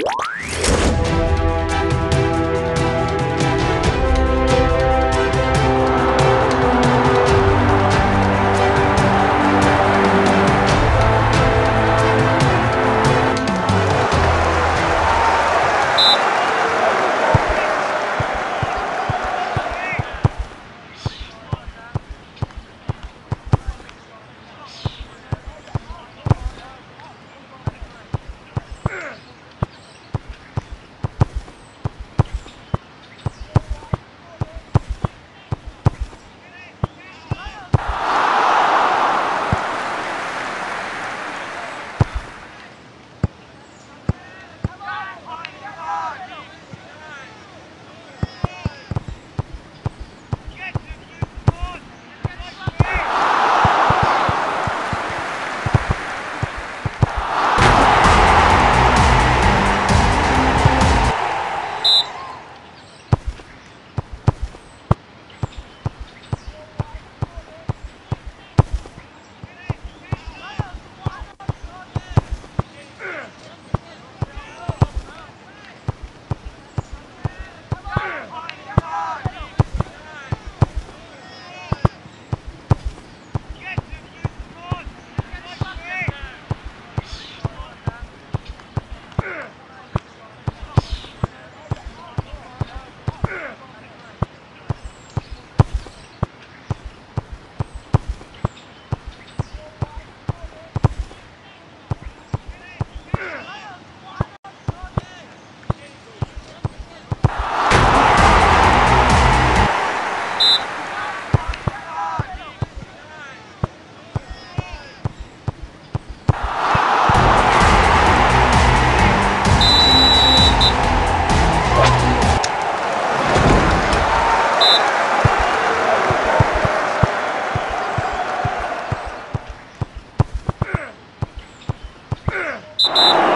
you Bye.